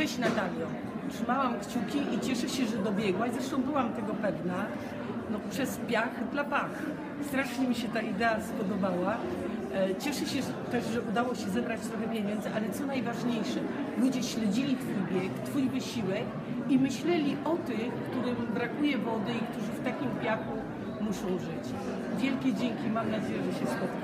Cześć Natalio. Trzymałam kciuki i cieszę się, że dobiegłaś. Zresztą byłam tego pewna. No, przez piach dla pach. Strasznie mi się ta idea spodobała. E, cieszę się też, że udało się zebrać trochę pieniędzy, ale co najważniejsze, ludzie śledzili Twój bieg, Twój wysiłek i myśleli o tych, którym brakuje wody i którzy w takim piachu muszą żyć. Wielkie dzięki, mam nadzieję, że się spotkamy.